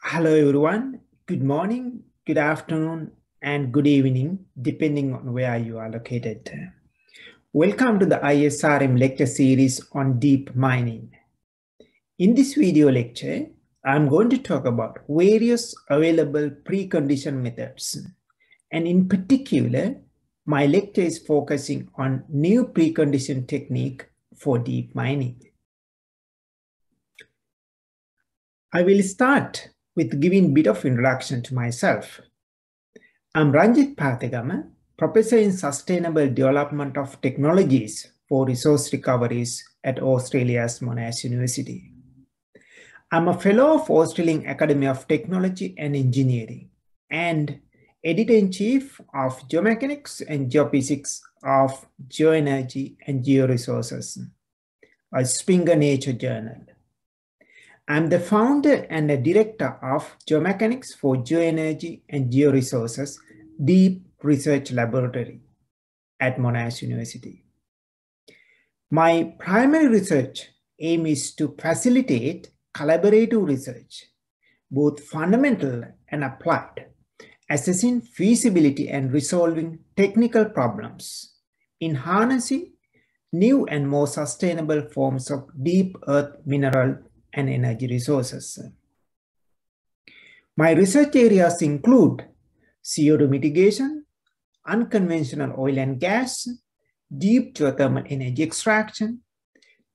Hello, everyone. Good morning, good afternoon, and good evening, depending on where you are located. Welcome to the ISRM lecture series on deep mining. In this video lecture, I'm going to talk about various available precondition methods. And in particular, my lecture is focusing on new precondition technique for deep mining. I will start with giving a bit of introduction to myself. I'm Ranjith Pathegama, Professor in Sustainable Development of Technologies for Resource Recoveries at Australia's Monash University. I'm a fellow of Australian Academy of Technology and Engineering and editor-in-chief of Geomechanics and Geophysics of Geoenergy and Georesources, a Springer Nature journal. I'm the founder and the director of Geomechanics for Geoenergy and Georesources Deep Research Laboratory at Monash University. My primary research aim is to facilitate collaborative research, both fundamental and applied, assessing feasibility and resolving technical problems in harnessing new and more sustainable forms of deep earth mineral and energy resources. My research areas include CO2 mitigation, unconventional oil and gas, deep geothermal energy extraction,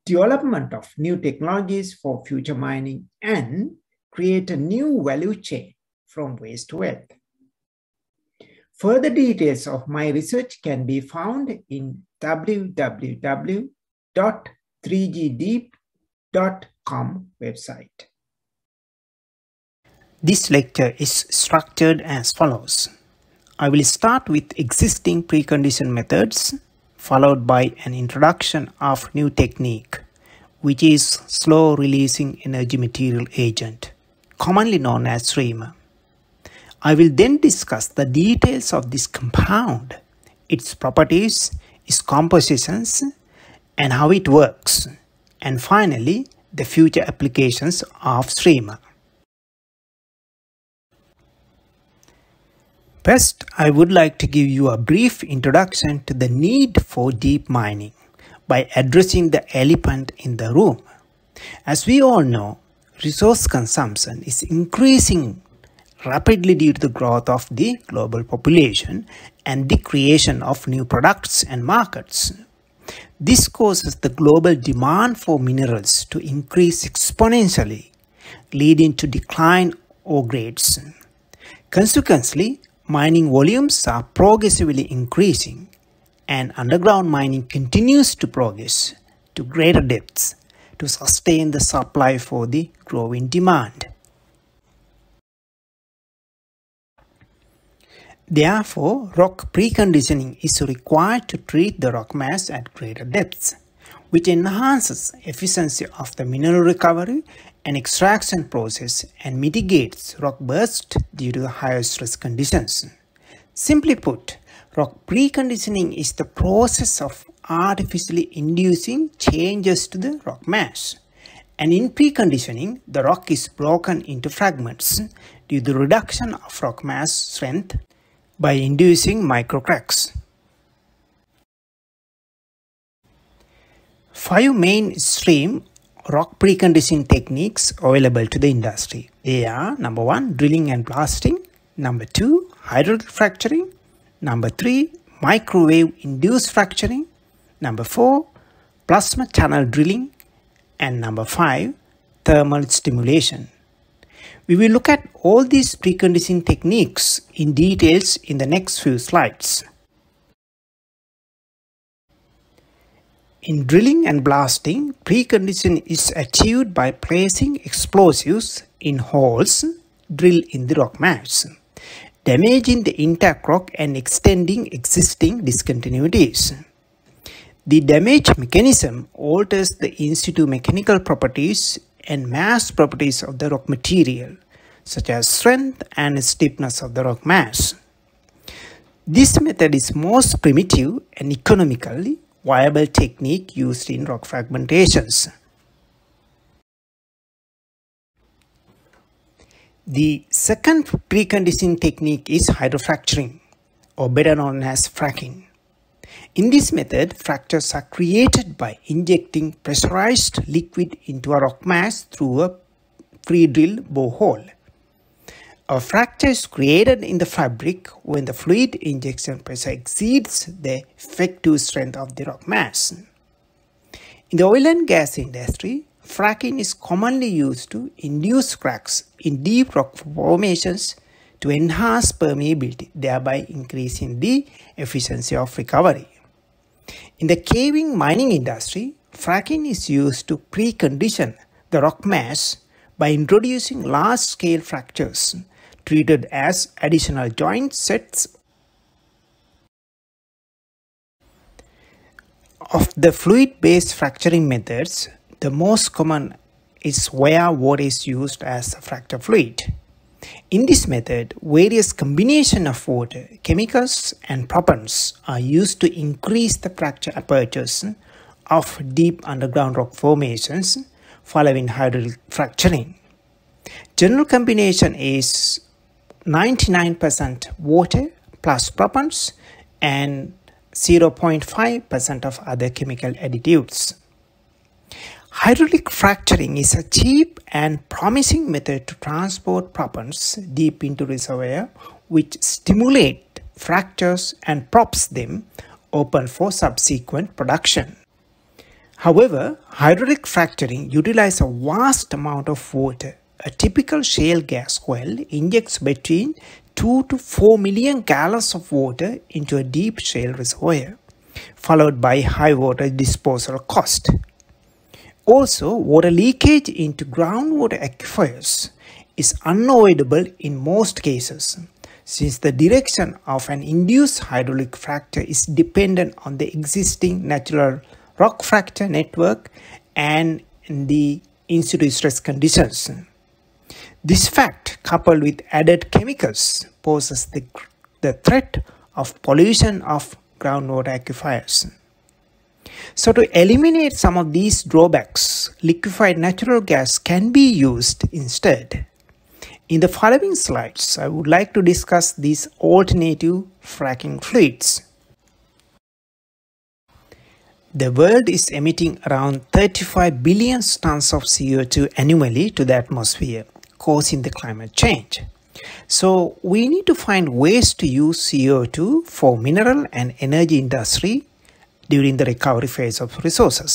development of new technologies for future mining, and create a new value chain from waste to wealth. Further details of my research can be found in www.3gdeep.com website. This lecture is structured as follows. I will start with existing precondition methods followed by an introduction of new technique, which is slow releasing energy material agent, commonly known as SREMA. I will then discuss the details of this compound, its properties, its compositions, and how it works, and finally, the future applications of SREMA. First, I would like to give you a brief introduction to the need for deep mining by addressing the elephant in the room. As we all know, resource consumption is increasing rapidly due to the growth of the global population and the creation of new products and markets. This causes the global demand for minerals to increase exponentially, leading to decline ore grades. Consequently, mining volumes are progressively increasing and underground mining continues to progress to greater depths to sustain the supply for the growing demand. Therefore, rock preconditioning is required to treat the rock mass at greater depths, which enhances efficiency of the mineral recovery and extraction process and mitigates rock burst due to the higher stress conditions. Simply put, rock preconditioning is the process of artificially inducing changes to the rock mass. And in preconditioning, the rock is broken into fragments due to reduction of rock mass strength by inducing microcracks. Five mainstream rock preconditioning techniques available to the industry. They are number one, drilling and blasting, number two, hydraulic fracturing, number three, microwave induced fracturing, number four, plasma channel drilling, and number five, thermal stimulation. We will look at all these preconditioning techniques in details in the next few slides. In drilling and blasting, precondition is achieved by placing explosives in holes drilled in the rock mass, damaging the intact rock and extending existing discontinuities. The damage mechanism alters the in situ mechanical properties and mass properties of the rock material, such as strength and stiffness of the rock mass. This method is most primitive and economically viable technique used in rock fragmentations. The second preconditioning technique is hydrofracturing, or better known as fracking. In this method, fractures are created by injecting pressurized liquid into a rock mass through a pre-drill borehole. A fracture is created in the fabric when the fluid injection pressure exceeds the effective strength of the rock mass. In the oil and gas industry, fracking is commonly used to induce cracks in deep rock formations to enhance permeability, thereby increasing the efficiency of recovery. In the caving mining industry, fracking is used to precondition the rock mass by introducing large-scale fractures treated as additional joint sets of the fluid-based fracturing methods, the most common is where water is used as a fracture fluid. In this method, various combinations of water, chemicals and proppants are used to increase the fracture apertures of deep underground rock formations following hydraulic fracturing. General combination is 99% water plus proppants and 0.5% of other chemical additives. Hydraulic fracturing is a cheap and promising method to transport proppants deep into reservoir which stimulate fractures and props them open for subsequent production. However, hydraulic fracturing utilizes a vast amount of water a typical shale gas well injects between 2 to 4 million gallons of water into a deep shale reservoir, followed by high water disposal cost. Also, water leakage into groundwater aquifers is unavoidable in most cases since the direction of an induced hydraulic fracture is dependent on the existing natural rock fracture network and the in situ stress conditions. This fact, coupled with added chemicals, poses the, the threat of pollution of groundwater aquifers. So to eliminate some of these drawbacks, liquefied natural gas can be used instead. In the following slides, I would like to discuss these alternative fracking fluids. The world is emitting around 35 billion tons of CO2 annually to the atmosphere causing the climate change. So we need to find ways to use CO2 for mineral and energy industry during the recovery phase of resources.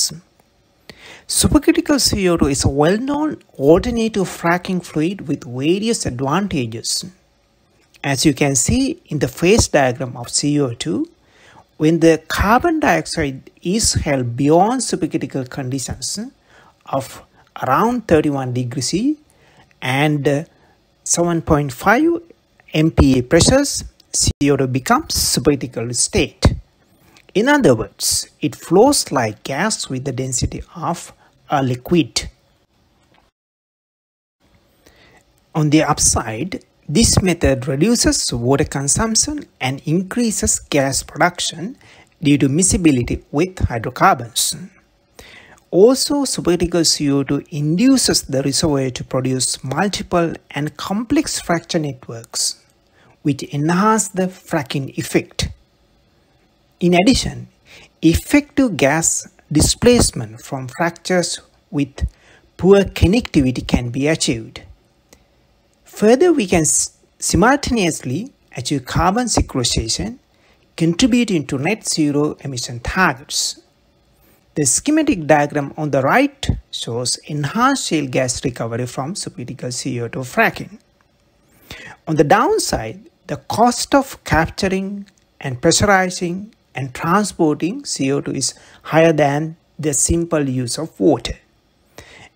Supercritical CO2 is a well-known alternative fracking fluid with various advantages. As you can see in the phase diagram of CO2, when the carbon dioxide is held beyond supercritical conditions of around 31 degrees C, and 7.5 MPa pressures, CO2 becomes supercritical state. In other words, it flows like gas with the density of a liquid. On the upside, this method reduces water consumption and increases gas production due to miscibility with hydrocarbons. Also, supercritical CO2 induces the reservoir to produce multiple and complex fracture networks, which enhance the fracking effect. In addition, effective gas displacement from fractures with poor connectivity can be achieved. Further, we can simultaneously achieve carbon sequestration, contributing to net zero emission targets. The schematic diagram on the right shows enhanced shale gas recovery from supercritical CO2 fracking. On the downside, the cost of capturing and pressurizing and transporting CO2 is higher than the simple use of water.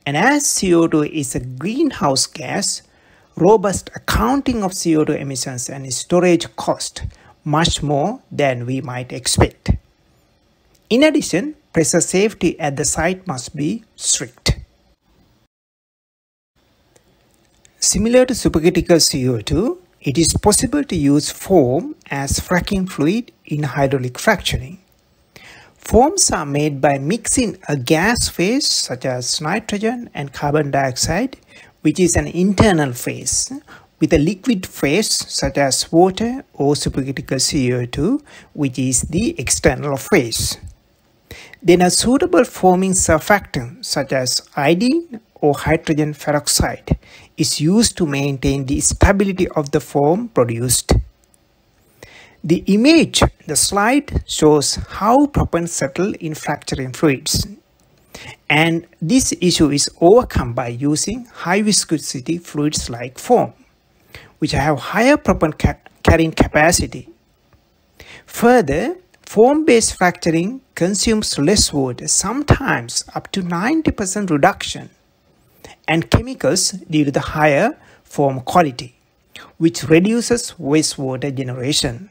And as CO2 is a greenhouse gas, robust accounting of CO2 emissions and storage cost much more than we might expect. In addition, pressure safety at the site must be strict. Similar to supercritical CO2, it is possible to use foam as fracking fluid in hydraulic fracturing. Foams are made by mixing a gas phase such as nitrogen and carbon dioxide which is an internal phase, with a liquid phase such as water or supercritical CO2, which is the external phase. Then a suitable forming surfactant such as iodine or hydrogen peroxide is used to maintain the stability of the foam produced. The image, the slide shows how proppants settle in fracturing fluids. And this issue is overcome by using high viscosity fluids like foam, which have higher proppant ca carrying capacity. Further, foam-based fracturing consumes less water, sometimes up to 90% reduction, and chemicals due to the higher foam quality, which reduces wastewater generation.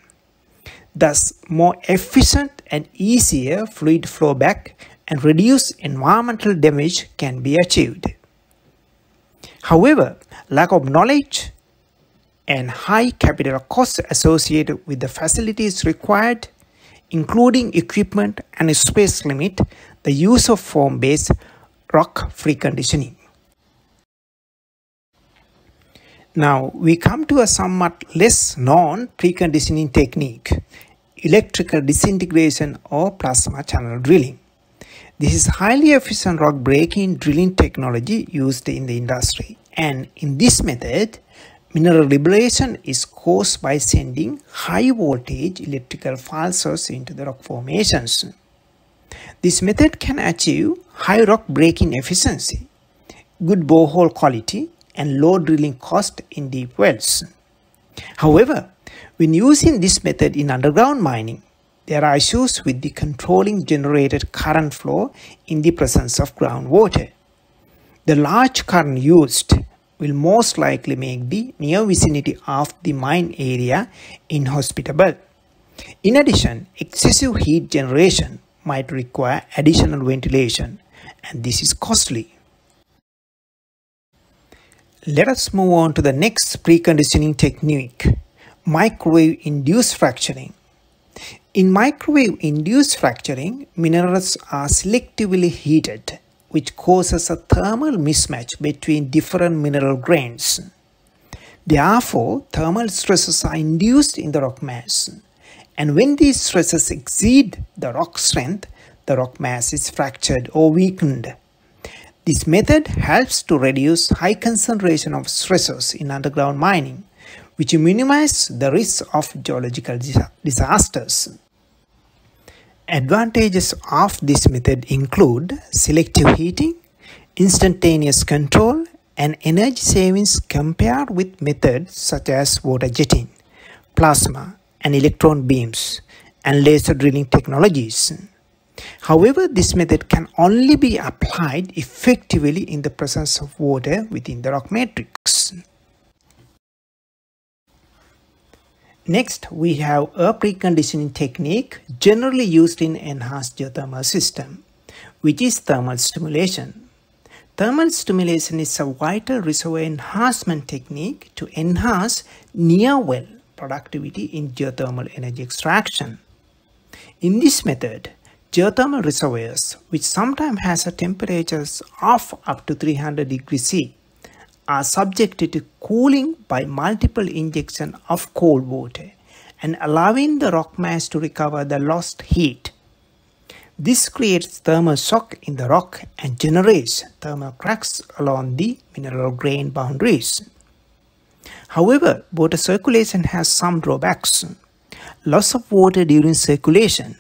Thus, more efficient and easier fluid flow back and reduced environmental damage can be achieved. However, lack of knowledge and high capital costs associated with the facilities required, including equipment and space limit, the use of foam-based rock preconditioning. Now we come to a somewhat less known preconditioning technique, electrical disintegration or plasma channel drilling. This is highly efficient rock breaking drilling technology used in the industry and in this method, mineral liberation is caused by sending high voltage electrical pulses into the rock formations. This method can achieve high rock breaking efficiency, good borehole quality and low drilling cost in deep wells. However, when using this method in underground mining, there are issues with the controlling generated current flow in the presence of groundwater. The large current used will most likely make the near vicinity of the mine area inhospitable. In addition, excessive heat generation might require additional ventilation and this is costly. Let us move on to the next preconditioning technique, microwave-induced fracturing. In microwave-induced fracturing, minerals are selectively heated, which causes a thermal mismatch between different mineral grains. Therefore, thermal stresses are induced in the rock mass, and when these stresses exceed the rock strength, the rock mass is fractured or weakened. This method helps to reduce high concentration of stressors in underground mining, which minimize the risk of geological disasters. Advantages of this method include selective heating, instantaneous control, and energy savings compared with methods such as water jetting, plasma, and electron beams, and laser drilling technologies. However, this method can only be applied effectively in the presence of water within the rock matrix. Next, we have a preconditioning technique generally used in enhanced geothermal system, which is thermal stimulation. Thermal stimulation is a vital reservoir enhancement technique to enhance near well productivity in geothermal energy extraction. In this method, Geothermal reservoirs, which sometimes has a temperatures of up to 300 degrees C, are subjected to cooling by multiple injection of cold water and allowing the rock mass to recover the lost heat. This creates thermal shock in the rock and generates thermal cracks along the mineral grain boundaries. However, water circulation has some drawbacks. Loss of water during circulation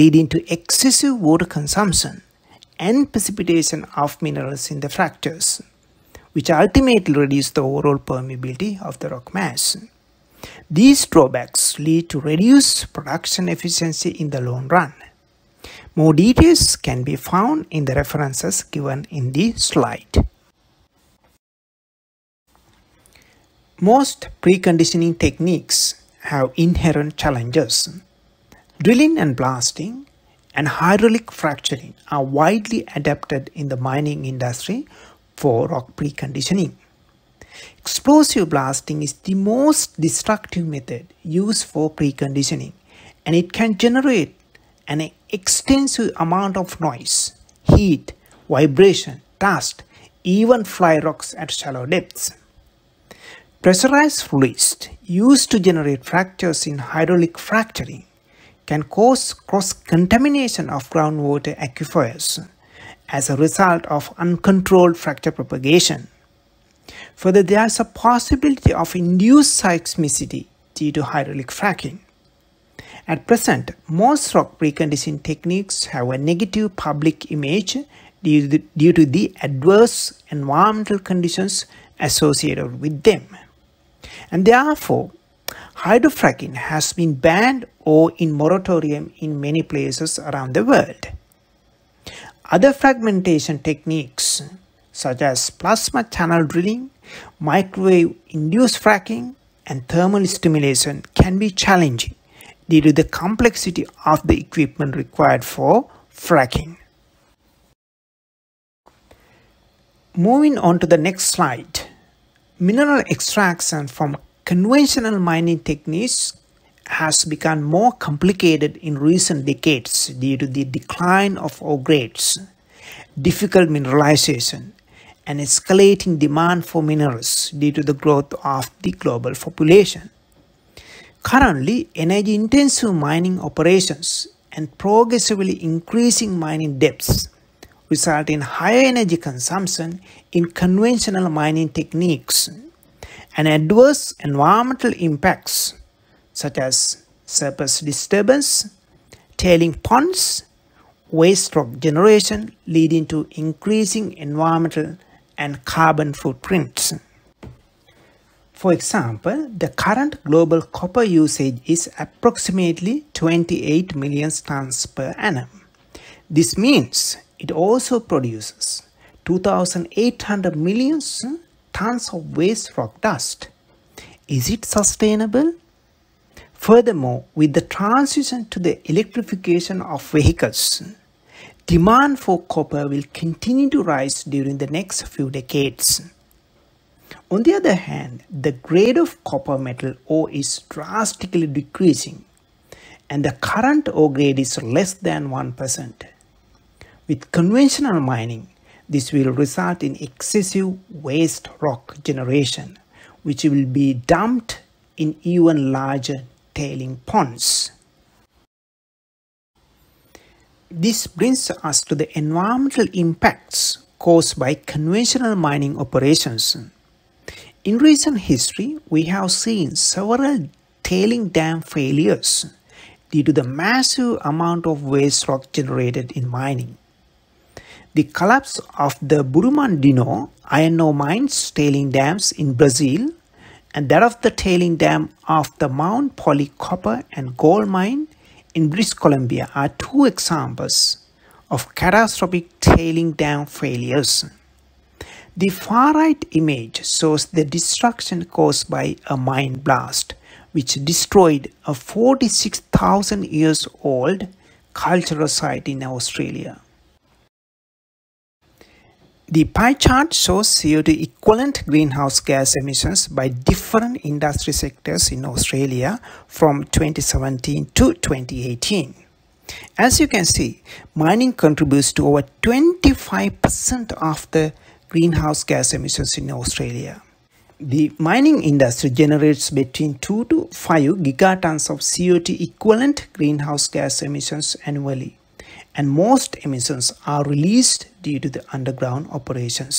leading to excessive water consumption and precipitation of minerals in the fractures, which ultimately reduce the overall permeability of the rock mass. These drawbacks lead to reduced production efficiency in the long run. More details can be found in the references given in the slide. Most preconditioning techniques have inherent challenges. Drilling and blasting and hydraulic fracturing are widely adapted in the mining industry for rock preconditioning. Explosive blasting is the most destructive method used for preconditioning and it can generate an extensive amount of noise, heat, vibration, dust, even fly rocks at shallow depths. Pressurized fluids used to generate fractures in hydraulic fracturing can cause cross-contamination of groundwater aquifers as a result of uncontrolled fracture propagation. Further, there is a possibility of induced seismicity due to hydraulic fracking. At present, most rock preconditioning techniques have a negative public image due to, the, adverse environmental conditions associated with them. And therefore, hydrofracking has been banned or in moratorium in many places around the world. Other fragmentation techniques such as plasma channel drilling, microwave induced fracking, and thermal stimulation can be challenging due to the complexity of the equipment required for fracking. Moving on to the next slide. Mineral extraction from conventional mining techniques has become more complicated in recent decades due to the decline of ore grades, difficult mineralization, and escalating demand for minerals due to the growth of the global population. Currently, energy intensive mining operations and progressively increasing mining depths result in higher energy consumption in conventional mining techniques and adverse environmental impacts such as surface disturbance, tailing ponds, waste rock generation leading to increasing environmental and carbon footprints. For example, the current global copper usage is approximately 28 million tons per annum. This means it also produces 2,800 million tons of waste rock dust. Is it sustainable? Furthermore, with the transition to the electrification of vehicles, demand for copper will continue to rise during the next few decades. On the other hand, the grade of copper metal ore is drastically decreasing and the current ore grade is less than 1%. With conventional mining, this will result in excessive waste rock generation, which will be dumped in even larger tailing ponds. This brings us to the environmental impacts caused by conventional mining operations. In recent history, we have seen several tailing dam failures due to the massive amount of waste rock generated in mining. The collapse of the Brumadinho iron ore mines tailing dams in Brazil and that of the tailing dam of the Mount Polley copper and gold mine in British Columbia are two examples of catastrophic tailing dam failures. The far right image shows the destruction caused by a mine blast which destroyed a 46,000 years old cultural site in Australia. The pie chart shows CO2 equivalent greenhouse gas emissions by different industry sectors in Australia from 2017 to 2018. As you can see, mining contributes to over 25% of the greenhouse gas emissions in Australia. The mining industry generates between 2 to 5 gigatons of CO2 equivalent greenhouse gas emissions annually and most emissions are released due to the underground operations.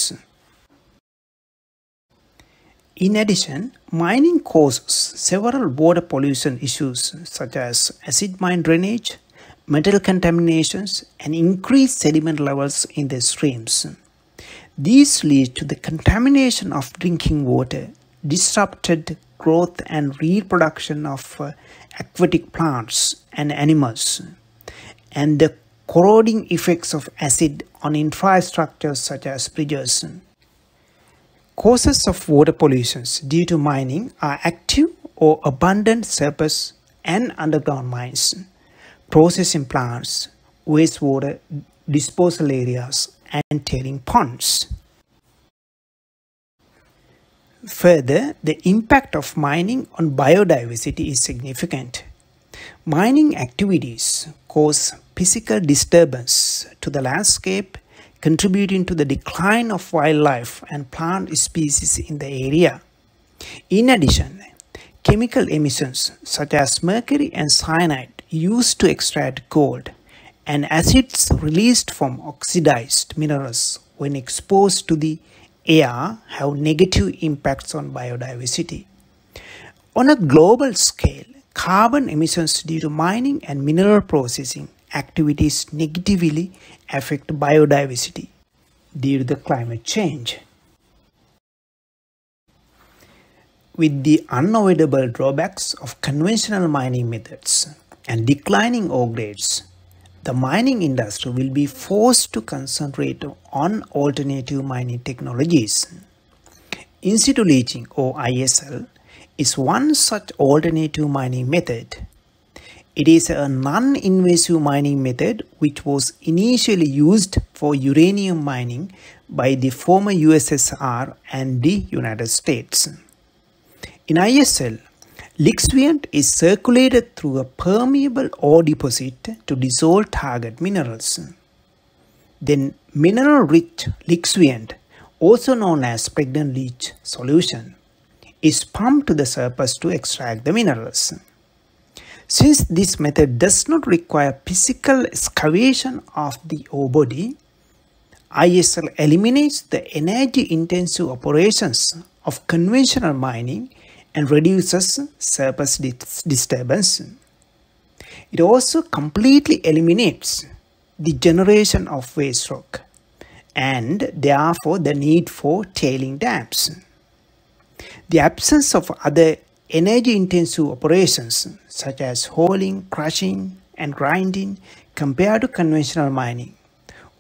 In addition, mining causes several water pollution issues such as acid mine drainage, metal contaminations, and increased sediment levels in the streams. These lead to the contamination of drinking water, disrupted growth and reproduction of uh, aquatic plants and animals, and the corroding effects of acid on infrastructures such as bridges. Causes of water pollution due to mining are active or abundant surface and underground mines, processing plants, wastewater disposal areas, and tailing ponds. Further, the impact of mining on biodiversity is significant. Mining activities cause physical disturbance to the landscape, contributing to the decline of wildlife and plant species in the area. In addition, chemical emissions such as mercury and cyanide used to extract gold and acids released from oxidized minerals when exposed to the air have negative impacts on biodiversity. On a global scale, carbon emissions due to mining and mineral processing activities negatively affect biodiversity due to the climate change. With the unavoidable drawbacks of conventional mining methods and declining ore grades, the mining industry will be forced to concentrate on alternative mining technologies. In situ leaching or ISL is one such alternative mining method. It is a non-invasive mining method which was initially used for uranium mining by the former USSR and the United States. In ISL, Lixiviant is circulated through a permeable ore deposit to dissolve target minerals. Then mineral-rich lixiviant, also known as pregnant leach solution, is pumped to the surface to extract the minerals. Since this method does not require physical excavation of the ore body, ISL eliminates the energy-intensive operations of conventional mining and reduces surface disturbance. It also completely eliminates the generation of waste rock and therefore the need for tailing dams. The absence of other energy intensive operations such as hauling, crushing and grinding compared to conventional mining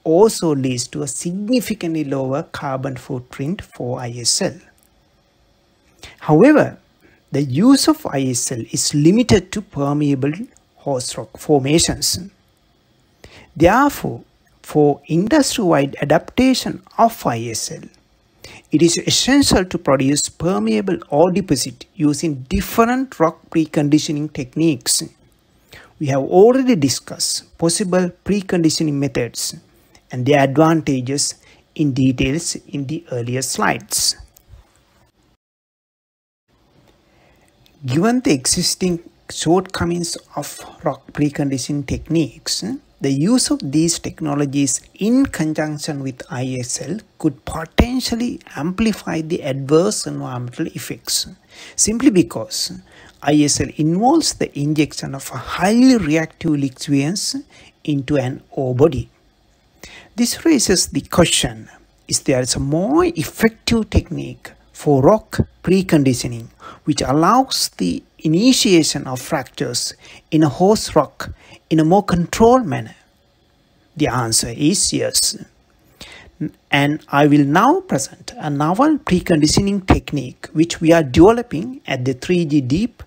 also leads to a significantly lower carbon footprint for ISL. However, the use of ISL is limited to permeable host rock formations. Therefore, for industry-wide adaptation of ISL, it is essential to produce permeable ore deposit using different rock preconditioning techniques. We have already discussed possible preconditioning methods and their advantages in details in the earlier slides. Given the existing shortcomings of rock preconditioning techniques, the use of these technologies in conjunction with ISL could potentially amplify the adverse environmental effects simply because ISL involves the injection of a highly reactive lixiviants into an ore body. This raises the question, is there a more effective technique for rock preconditioning which allows the initiation of fractures in a host rock in a more controlled manner? The answer is yes. And I will now present a novel preconditioning technique which we are developing at the 3G Deep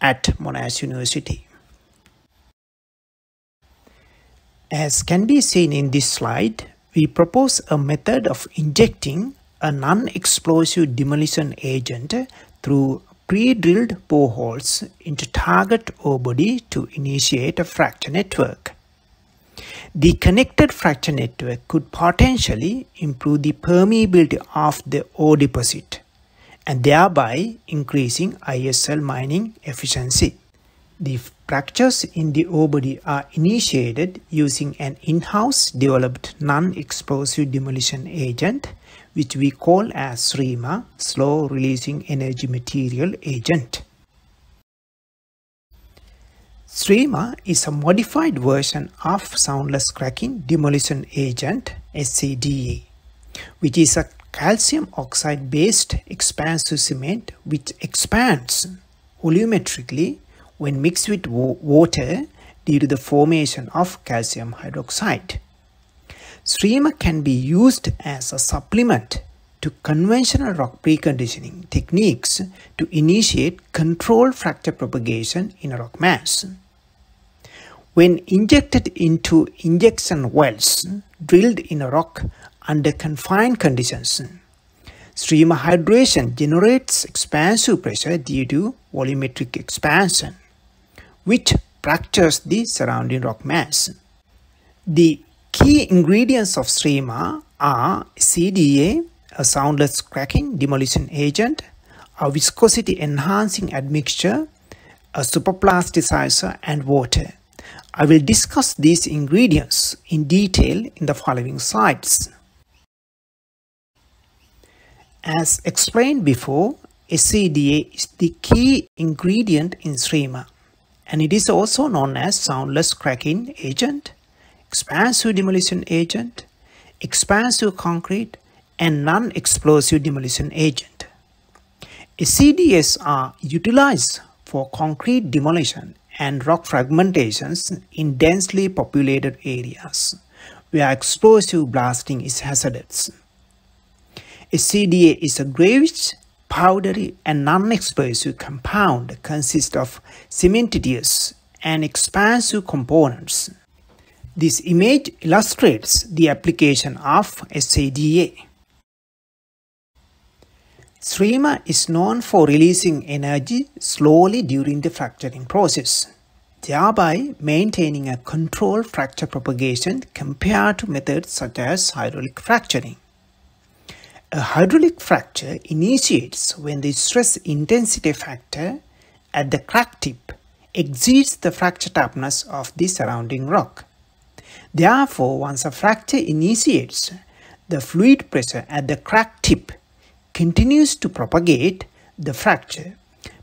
at Monash University. As can be seen in this slide, we propose a method of injecting a non-explosive demolition agent through pre-drilled boreholes into target ore body to initiate a fracture network. The connected fracture network could potentially improve the permeability of the ore deposit and thereby increasing ISL mining efficiency. The fractures in the ore body are initiated using an in-house developed non-explosive demolition agent which we call as SREMA, Slow Releasing Energy Material Agent. SREMA is a modified version of soundless cracking demolition agent SCDA, which is a calcium oxide based expansive cement which expands volumetrically when mixed with water due to the formation of calcium hydroxide. SREMA can be used as a supplement to conventional rock preconditioning techniques to initiate controlled fracture propagation in a rock mass. When injected into injection wells drilled in a rock under confined conditions, SREMA hydration generates expansive pressure due to volumetric expansion, which fractures the surrounding rock mass. The key ingredients of SREMA are CDA, a soundless cracking demolition agent, a viscosity enhancing admixture, a superplasticizer and water. I will discuss these ingredients in detail in the following slides. As explained before, SCDA is the key ingredient in SREMA and it is also known as soundless cracking agent, expansive demolition agent, expansive concrete and non-explosive demolition agent. SCDAs are utilized for concrete demolition and rock fragmentations in densely populated areas where explosive blasting is hazardous. A CDA is a grayish, powdery and non-explosive compound consists of cementitious and expansive components. This image illustrates the application of SCDA. SREMA is known for releasing energy slowly during the fracturing process, thereby maintaining a controlled fracture propagation compared to methods such as hydraulic fracturing. A hydraulic fracture initiates when the stress intensity factor at the crack tip exceeds the fracture toughness of the surrounding rock. Therefore, once a fracture initiates, the fluid pressure at the crack tip continues to propagate the fracture,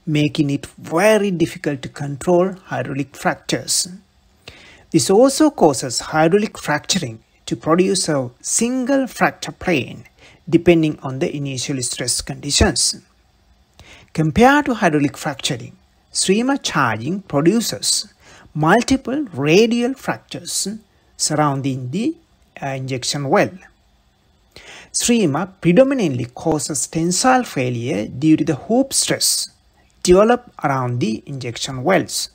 making it very difficult to control hydraulic fractures. This also causes hydraulic fracturing to produce a single fracture plane depending on the initial stress conditions. Compared to hydraulic fracturing, SREMA charging produces multiple radial fractures surrounding the uh, injection well. SREMA predominantly causes tensile failure due to the hoop stress developed around the injection wells.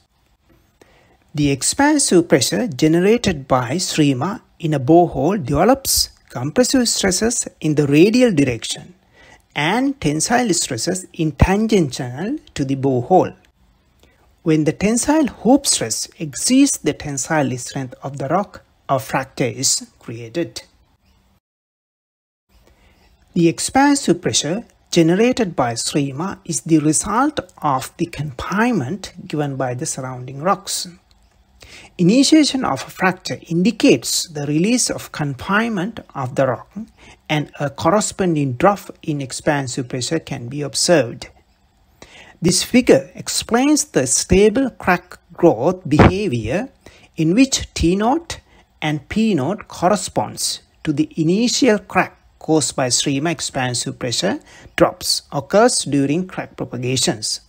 The expansive pressure generated by SREMA in a borehole develops compressive stresses in the radial direction and tensile stresses in tangential to the borehole. When the tensile hoop stress exceeds the tensile strength of the rock, a fracture is created. The expansive pressure generated by SREMA is the result of the confinement given by the surrounding rocks. Initiation of a fracture indicates the release of confinement of the rock and a corresponding drop in expansive pressure can be observed. This figure explains the stable crack growth behavior in which T naught and P naught corresponds to the initial crack caused by SREMA expansive pressure drops occurs during crack propagations.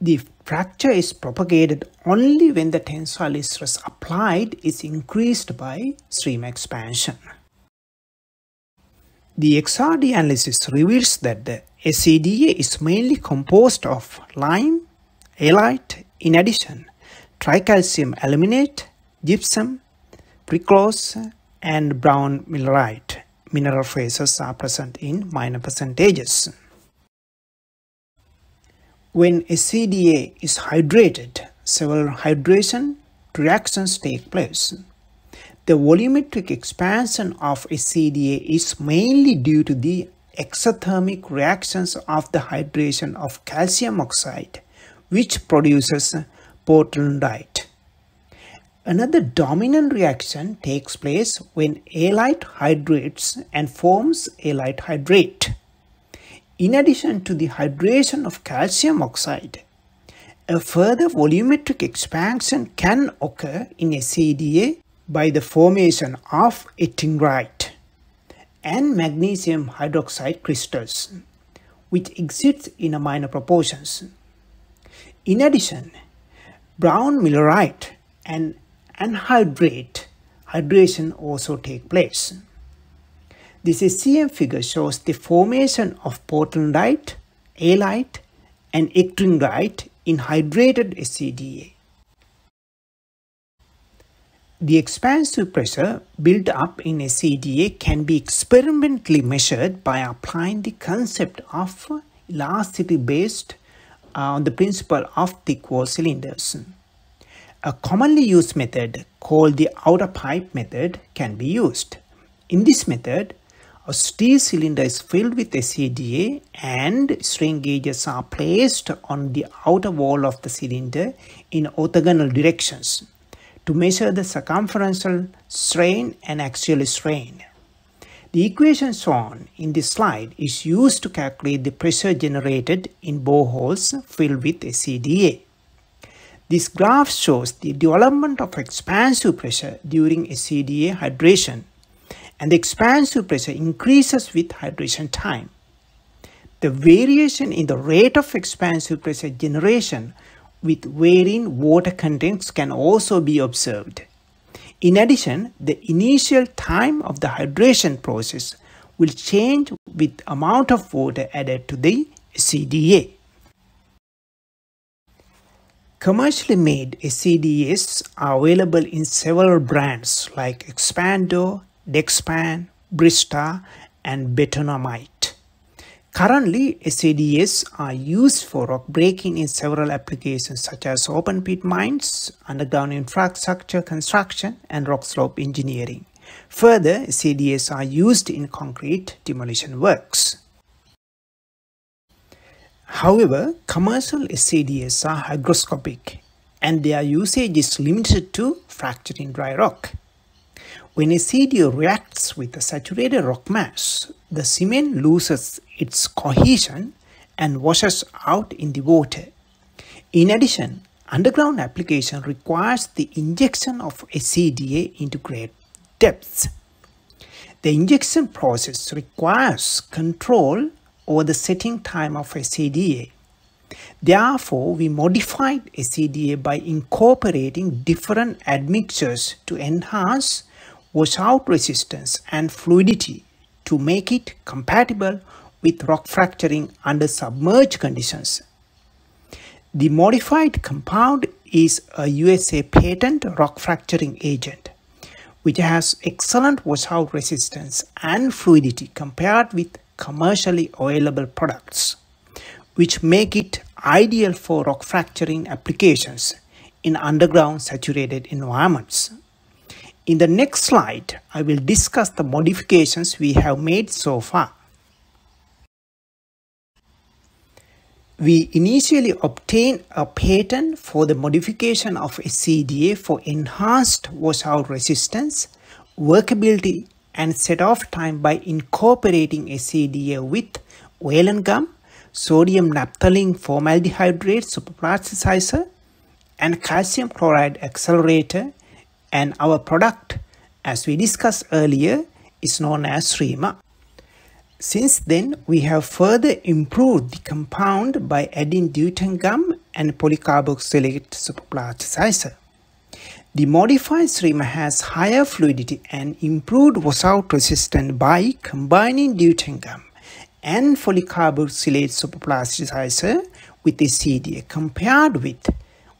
The fracture is propagated only when the tensile stress applied is increased by SREMA expansion. The XRD analysis reveals that the SCDA is mainly composed of lime, halite, in addition, tricalcium aluminate, gypsum, periclase, and brownmillerite. Mineral phases are present in minor percentages. When SCDA is hydrated, several hydration reactions take place. The volumetric expansion of SCDA is mainly due to the exothermic reactions of the hydration of calcium oxide, which produces portlandite. Another dominant reaction takes place when halite hydrates and forms halite hydrate. In addition to the hydration of calcium oxide, a further volumetric expansion can occur in SCDA by the formation of ettringite and magnesium hydroxide crystals, which exists in a minor proportions. In addition, brownmillerite and anhydrite hydration also take place. This SCM figure shows the formation of portlandite, alite, and ettringite in hydrated SCDA. The expansive pressure built up in SCDA can be experimentally measured by applying the concept of elasticity based on the principle of thick wall cylinders. A commonly used method called the outer pipe method can be used. In this method, a steel cylinder is filled with SCDA and strain gauges are placed on the outer wall of the cylinder in orthogonal directions to measure the circumferential strain and axial strain. The equation shown in this slide is used to calculate the pressure generated in boreholes filled with SCDA. This graph shows the development of expansive pressure during SCDA hydration and the expansive pressure increases with hydration time. The variation in the rate of expansive pressure generation with varying water contents can also be observed. In addition, the initial time of the hydration process will change with amount of water added to the CDA. Commercially made SCDAs are available in several brands like Expando, Dexpan, Bristar, and Betonamit. Currently, SCDAs are used for rock breaking in several applications such as open pit mines, underground infrastructure construction, and rock slope engineering. Further, SCDAs are used in concrete demolition works. However, commercial SCDAs are hygroscopic and their usage is limited to fracturing dry rock. When a CDO reacts with a saturated rock mass, the cement loses its cohesion and washes out in the water. In addition, underground application requires the injection of SCDA into great depths. The injection process requires control over the setting time of SCDA. Therefore, we modified SCDA by incorporating different admixtures to enhance washout resistance and fluidity to make it compatible with rock fracturing under submerged conditions. The modified compound is a USA patent rock fracturing agent, which has excellent washout resistance and fluidity compared with commercially available products, which make it ideal for rock fracturing applications in underground saturated environments. In the next slide, I will discuss the modifications we have made so far. We initially obtained a patent for the modification of SCDA for enhanced washout resistance, workability, and set-off time by incorporating SCDA with welan gum, sodium naphthalene formaldehyde superplasticizer, and calcium chloride accelerator and our product as we discussed earlier is known as SREMA. Since then, we have further improved the compound by adding diutan gum and polycarboxylate superplasticizer. The modified SREMA has higher fluidity and improved washout resistance by combining diutan gum and polycarboxylate superplasticizer with the CDA compared with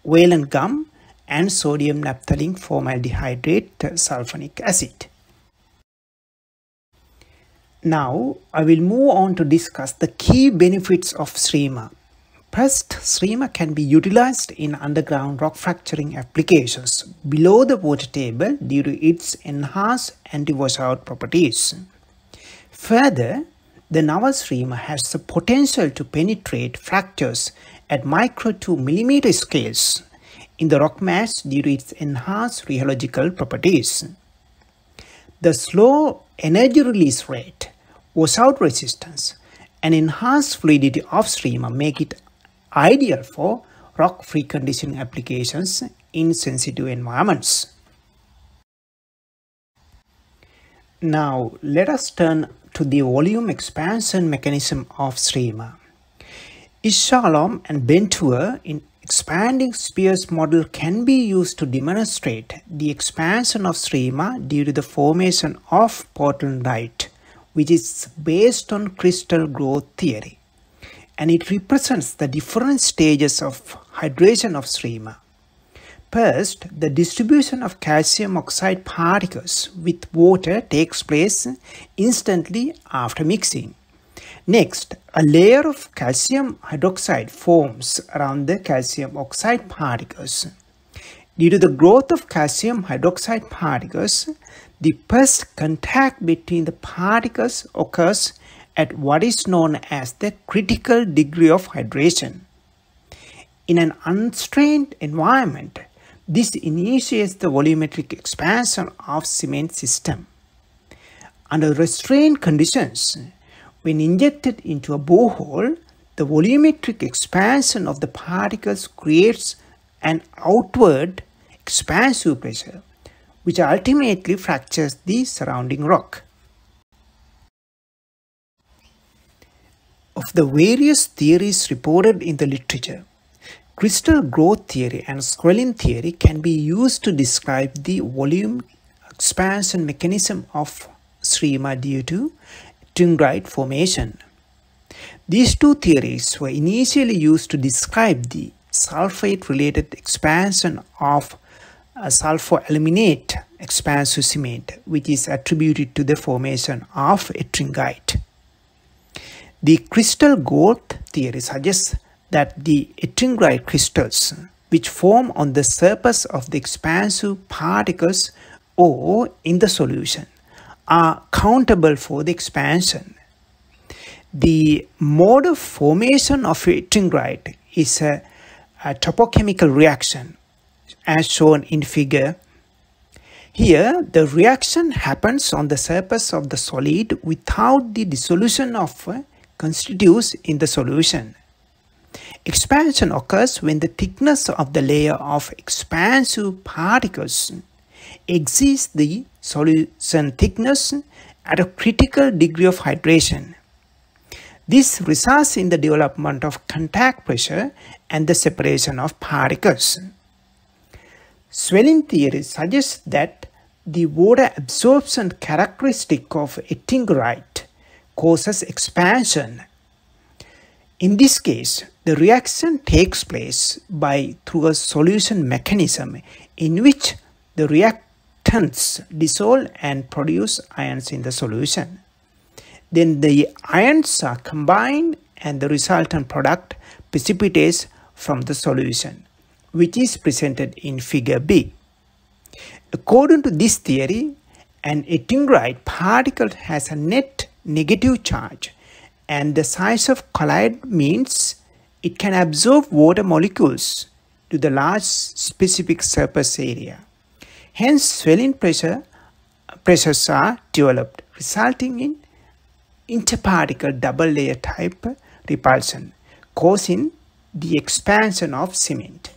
welan gum and sodium naphthalene formaldehyde sulfonic acid. Now I will move on to discuss the key benefits of SREMA. First, SREMA can be utilized in underground rock fracturing applications below the water table due to its enhanced anti-washout properties. Further, the Nava SREMA has the potential to penetrate fractures at micro to millimeter scales in the rock mass due to its enhanced rheological properties. The slow energy release rate, washout resistance, and enhanced fluidity of SREMA make it ideal for rock-free conditioning applications in sensitive environments. Now let us turn to the volume expansion mechanism of SREMA. Ish-Shalom and Bentur in Expanding spheres model can be used to demonstrate the expansion of SREMA due to the formation of portlandite, which is based on crystal growth theory. And it represents the different stages of hydration of SREMA. First, the distribution of calcium oxide particles with water takes place instantly after mixing. Next, a layer of calcium hydroxide forms around the calcium oxide particles. Due to the growth of calcium hydroxide particles, the first contact between the particles occurs at what is known as the critical degree of hydration. In an unstrained environment, this initiates the volumetric expansion of cement system. Under restrained conditions, when injected into a borehole, the volumetric expansion of the particles creates an outward expansive pressure, which ultimately fractures the surrounding rock. Of the various theories reported in the literature, crystal growth theory and swelling theory can be used to describe the volume expansion mechanism of SREMA due to ettringite formation. These two theories were initially used to describe the sulfate-related expansion of sulfur aluminate expansive cement, which is attributed to the formation of ettringite. The crystal growth theory suggests that the ettringite crystals, which form on the surface of the expansive particles or in the solution, are countable for the expansion. The mode of formation of ettringite is a, a topochemical reaction as shown in figure. Here, the reaction happens on the surface of the solid without the dissolution of uh, constitutes in the solution. Expansion occurs when the thickness of the layer of expansive particles exceeds the solution thickness at a critical degree of hydration. This results in the development of contact pressure and the separation of particles. Swelling theory suggests that the water absorption characteristic of a ettringite causes expansion. In this case, the reaction takes place by through a solution mechanism in which the reactants dissolve and produce ions in the solution. Then the ions are combined and the resultant product precipitates from the solution which is presented in figure B. According to this theory, an ettringite particle has a net negative charge and the size of colloid means it can absorb water molecules to the large specific surface area. Hence, swelling pressure, pressures are developed, resulting in interparticle double layer type repulsion, causing the expansion of cement.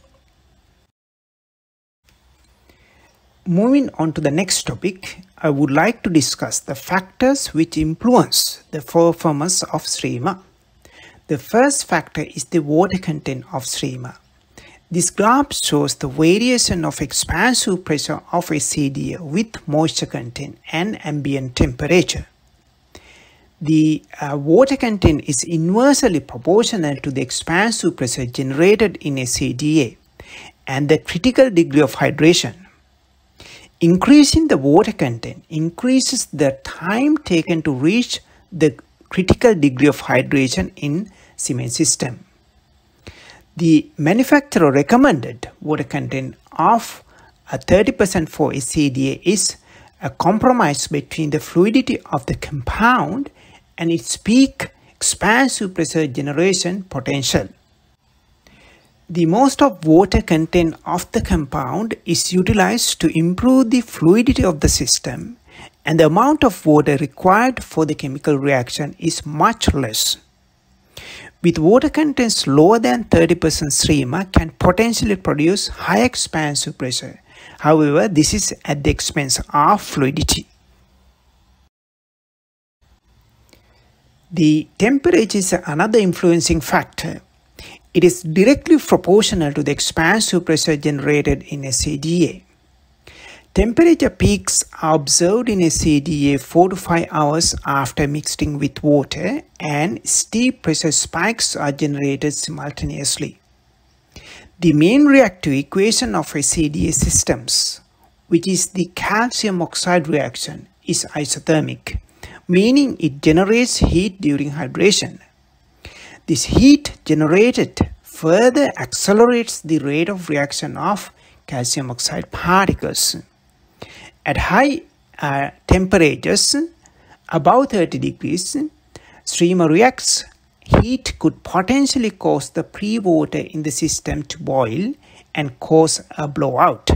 Moving on to the next topic, I would like to discuss the factors which influence the performance of SREMA. The first factor is the water content of SREMA. This graph shows the variation of expansive pressure of a CDA with moisture content and ambient temperature. The uh, water content is inversely proportional to the expansive pressure generated in a CDA and the critical degree of hydration. Increasing the water content increases the time taken to reach the critical degree of hydration in cement system. The manufacturer recommended water content of 30% for a CDA is a compromise between the fluidity of the compound and its peak expansive pressure generation potential. The most of water content of the compound is utilized to improve the fluidity of the system and the amount of water required for the chemical reaction is much less. With water contents lower than 30% SREMA can potentially produce high expansive pressure. However, this is at the expense of fluidity. The temperature is another influencing factor it is directly proportional to the expansive pressure generated in a CDA. Temperature peaks are observed in a CDA 4 to 5 hours after mixing with water and steep pressure spikes are generated simultaneously. The main reactive equation of a CDA systems, which is the calcium oxide reaction, is exothermic, meaning it generates heat during hydration. This heat generated further accelerates the rate of reaction of calcium oxide particles. At high uh, temperatures, above 30 degrees, SREMA reacts. Heat could potentially cause the pre-water in the system to boil and cause a blowout.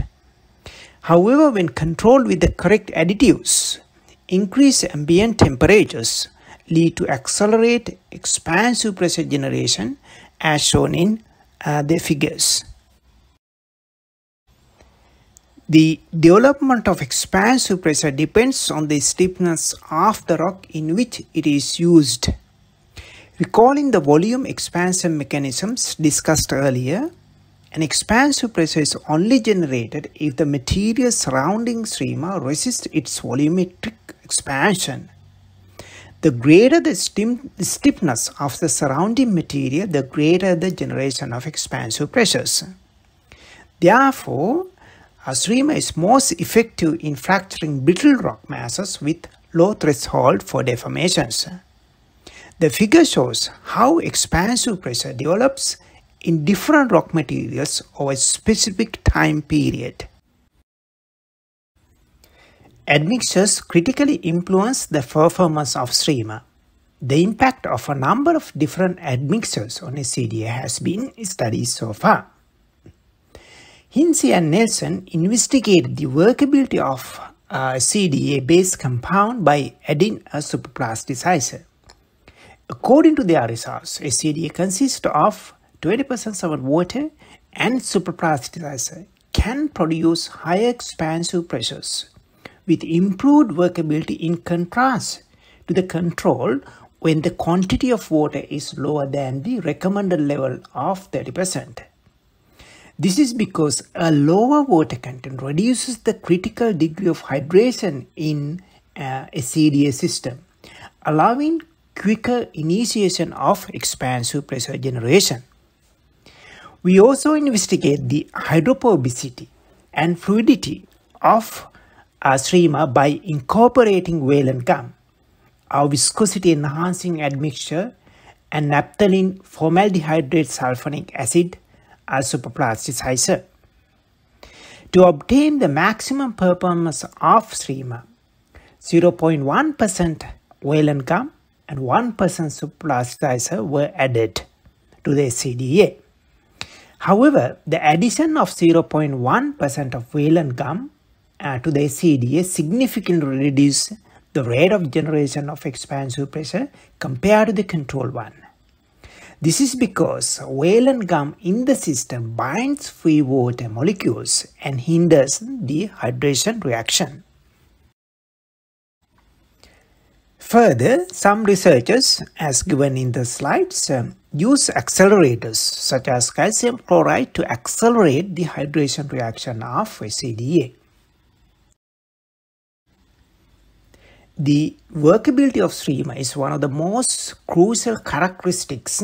However, when controlled with the correct additives, increased ambient temperatures lead to accelerate expansive pressure generation as shown in uh, the figures. The development of expansive pressure depends on the stiffness of the rock in which it is used. Recalling the volume expansion mechanisms discussed earlier, an expansive pressure is only generated if the material surrounding SREMA resists its volumetric expansion. The greater the stiffness of the surrounding material, the greater the generation of expansive pressures. Therefore, a SREMA is most effective in fracturing brittle rock masses with low threshold for deformations. The figure shows how expansive pressure develops in different rock materials over a specific time period. Admixtures critically influence the performance of SREMA. The impact of a number of different admixtures on a CDA has been studied so far. Hinze and Nelson investigated the workability of a CDA-based compound by adding a superplasticizer. According to their results, a CDA consists of 20% solid water and superplasticizer can produce higher expansive pressures with improved workability in contrast to the control when the quantity of water is lower than the recommended level of 30%. This is because a lower water content reduces the critical degree of hydration in uh, a CDA system, allowing quicker initiation of expansive pressure generation. We also investigate the hydrophobicity and fluidity of a by incorporating welan gum, a viscosity enhancing admixture, and naphthalene formaldehyde sulfonic acid as superplasticizer. To obtain the maximum performance of SREMA, 0.1% welan gum and 1% superplasticizer were added to the CDA. However, the addition of 0.1% of welan gum uh, to the CDA significantly reduce the rate of generation of expansive pressure compared to the control one. This is because welan gum in the system binds free water molecules and hinders the hydration reaction. Further, some researchers, as given in the slides, um, use accelerators such as calcium chloride to accelerate the hydration reaction of CDA. The workability of SREMA is one of the most crucial characteristics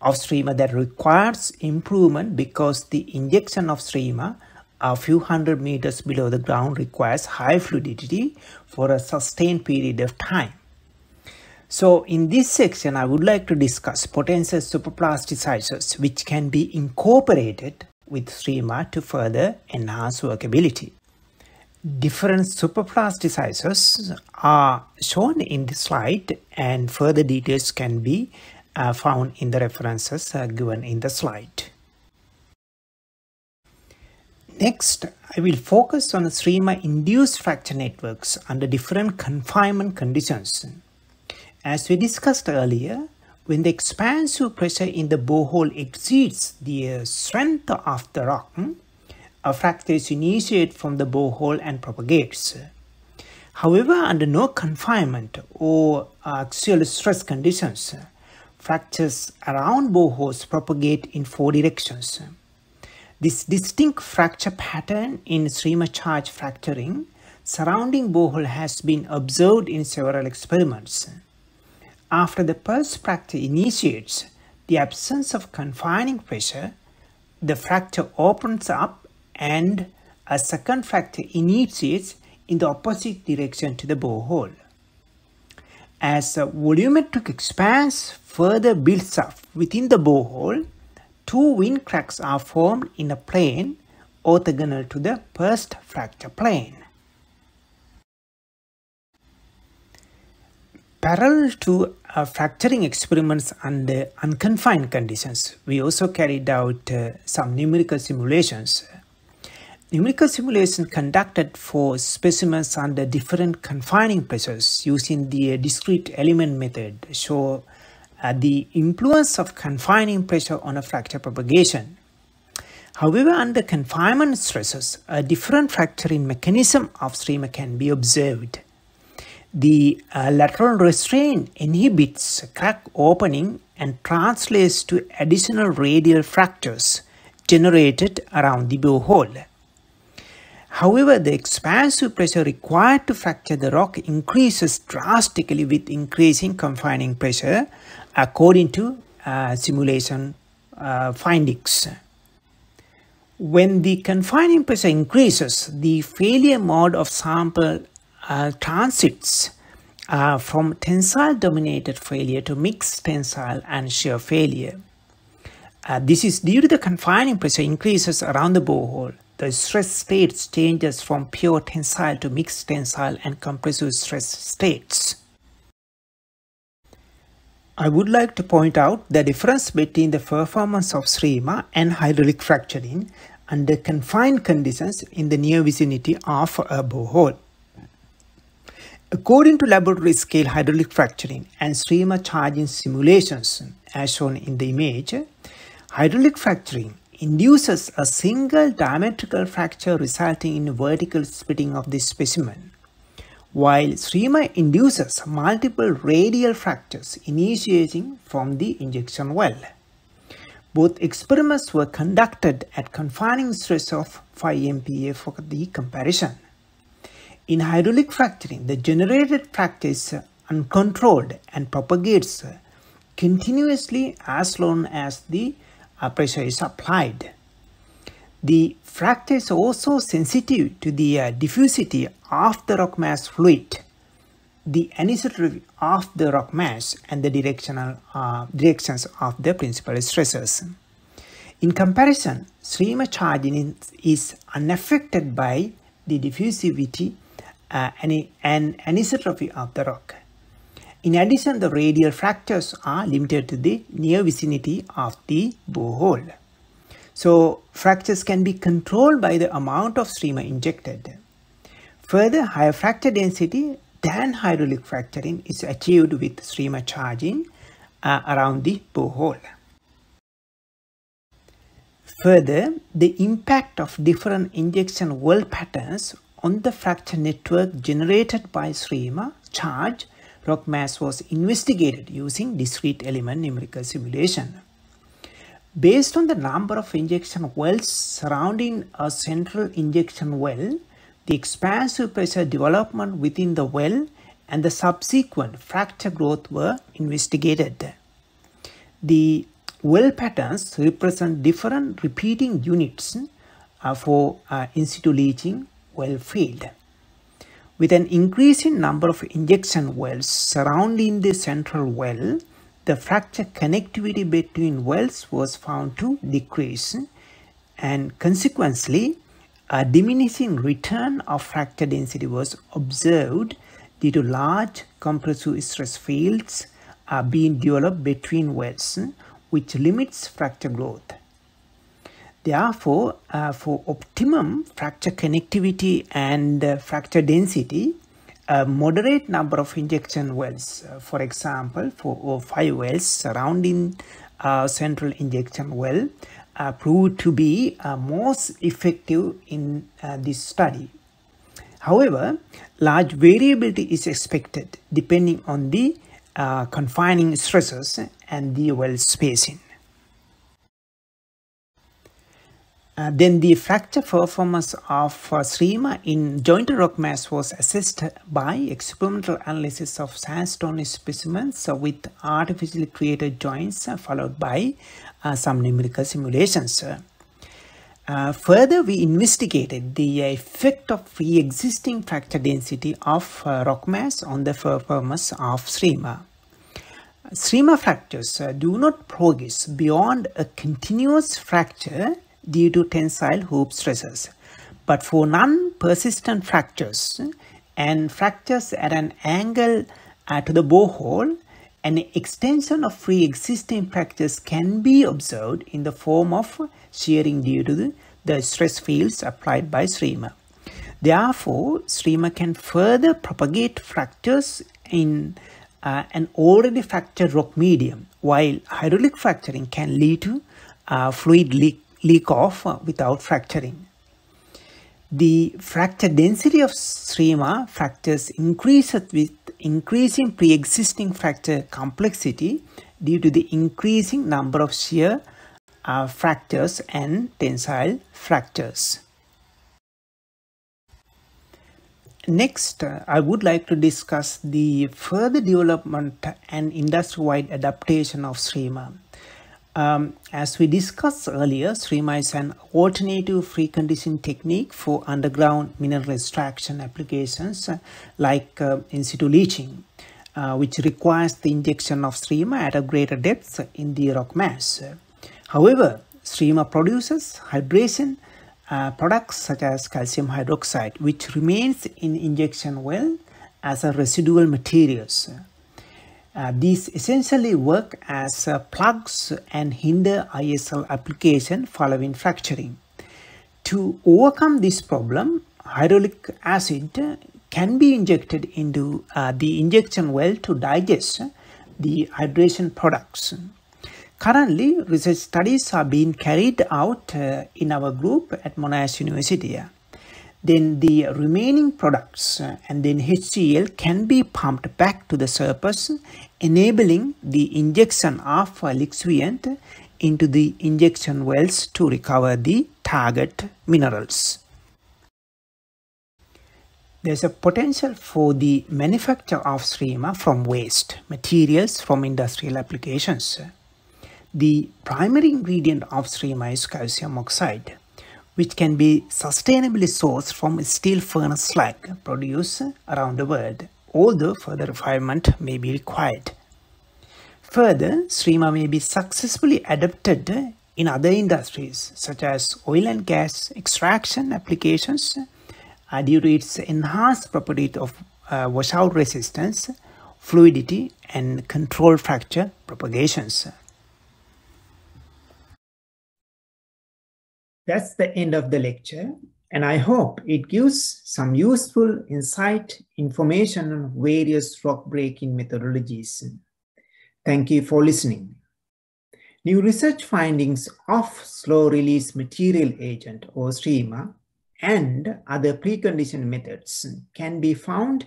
of SREMA that requires improvement because the injection of SREMA a few hundred meters below the ground requires high fluidity for a sustained period of time. So in this section, I would like to discuss potential superplasticizers which can be incorporated with SREMA to further enhance workability different superplasticizers are shown in the slide and further details can be uh, found in the references uh, given in the slide. Next, I will focus on the SREMA-induced fracture networks under different confinement conditions. As we discussed earlier, when the expansive pressure in the borehole exceeds the strength of the rock, a fracture is initiated from the borehole and propagates. However, under no confinement or axial stress conditions, fractures around boreholes propagate in four directions. This distinct fracture pattern in SREMA charge fracturing surrounding borehole has been observed in several experiments. After the pulse fracture initiates, the absence of confining pressure, the fracture opens up and a second fracture initiates in the opposite direction to the borehole. As the volumetric expanse further builds up within the borehole, two wing cracks are formed in a plane orthogonal to the first fracture plane. Parallel to uh, fracturing experiments under unconfined conditions, we also carried out uh, some numerical simulations. Numerical simulation conducted for specimens under different confining pressures using the discrete element method show uh, the influence of confining pressure on a fracture propagation. However, under confinement stresses, a different fracturing mechanism of SREMA can be observed. The uh, lateral restraint inhibits crack opening and translates to additional radial fractures generated around the borehole. However, the expansive pressure required to fracture the rock increases drastically with increasing confining pressure according to uh, simulation uh, findings. When the confining pressure increases, the failure mode of sample uh, transits uh, from tensile dominated failure to mixed tensile and shear failure. Uh, this is due to the confining pressure increases around the borehole. The stress states changes from pure tensile to mixed tensile and compressive stress states. I would like to point out the difference between the performance of SREMA and hydraulic fracturing under confined conditions in the near vicinity of a borehole. According to laboratory scale hydraulic fracturing and SREMA charging simulations as shown in the image, hydraulic fracturing induces a single diametrical fracture resulting in vertical splitting of the specimen, while SREMA induces multiple radial fractures initiating from the injection well. Both experiments were conducted at confining stress of 5 MPa for the comparison. In hydraulic fracturing, the generated fracture is uncontrolled and propagates continuously as long as the pressure is applied. The fracture is also sensitive to the uh, diffusivity of the rock mass fluid, the anisotropy of the rock mass and the directional uh, directions of the principal stresses. In comparison, SREMA charging is unaffected by the diffusivity uh, and, and anisotropy of the rock. In addition, the radial fractures are limited to the near vicinity of the borehole. So fractures can be controlled by the amount of SREMA injected. Further, higher fracture density than hydraulic fracturing is achieved with SREMA charging uh, around the borehole. Further, the impact of different injection well patterns on the fracture network generated by SREMA charge rock mass was investigated using discrete element numerical simulation. Based on the number of injection wells surrounding a central injection well, the expansive pressure development within the well and the subsequent fracture growth were investigated. The well patterns represent different repeating units uh, for uh, in situ leaching well field. With an increasing number of injection wells surrounding the central well, the fracture connectivity between wells was found to decrease and consequently a diminishing return of fracture density was observed due to large compressive stress fields are being developed between wells which limits fracture growth. Therefore, uh, for optimum fracture connectivity and uh, fracture density, a moderate number of injection wells, uh, for example, for five wells surrounding uh, central injection well, uh, proved to be uh, most effective in this study. However, large variability is expected depending on the confining stresses and the well spacing. Uh, then the fracture performance of uh, in jointed rock mass was assessed by experimental analysis of sandstone specimens uh, with artificially created joints uh, followed by uh, some numerical simulations. Uh, further, we investigated the effect of pre-existing fracture density of rock mass on the performance of SREMA. SREMA fractures do not progress beyond a continuous fracture due to tensile hoop stresses. But for non-persistent fractures and fractures at an angle uh, to the borehole, an extension of pre-existing fractures can be observed in the form of shearing due to the, the stress fields applied by SREMA. Therefore, SREMA can further propagate fractures in uh, an already fractured rock medium, while hydraulic fracturing can lead to uh, fluid leak, leak off uh, without fracturing. The fracture density of SREMA fractures increases with increasing pre-existing fracture complexity due to the increasing number of shear uh, fractures and tensile fractures. Next, uh, I would like to discuss the further development and industry-wide adaptation of SREMA. Um, as we discussed earlier, SREMA is an alternative preconditioning technique for underground mineral extraction applications uh, like uh, in situ leaching, uh, which requires the injection of SREMA at a greater depth in the rock mass. However, SREMA produces hydration uh, products such as calcium hydroxide, which remains in injection well as a residual materials. Uh, these essentially work as uh, plugs and hinder ISL application following fracturing. To overcome this problem, hydrochloric acid can be injected into uh, the injection well to digest the hydration products. Currently, research studies are being carried out uh, in our group at Monash University. Then the remaining products uh, and then HCl can be pumped back to the surface, enabling the injection of a lixiviant into the injection wells to recover the target minerals. There's a potential for the manufacture of SREMA from waste materials from industrial applications. The primary ingredient of SREMA is calcium oxide, which can be sustainably sourced from steel furnace slag produced around the world, although further refinement may be required. Further, SREMA may be successfully adapted in other industries such as oil and gas extraction applications uh, due to its enhanced property of uh, washout resistance, fluidity, and control fracture propagations. That's the end of the lecture, and I hope it gives some useful insight, information on various rock breaking methodologies. Thank you for listening. New research findings of slow release material agent or SREMA and other preconditioned methods can be found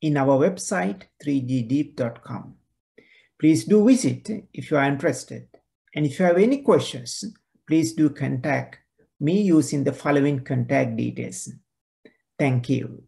in our website 3gdeep.com. Please do visit if you are interested. And if you have any questions, please do contact me using the following contact details. Thank you.